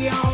down.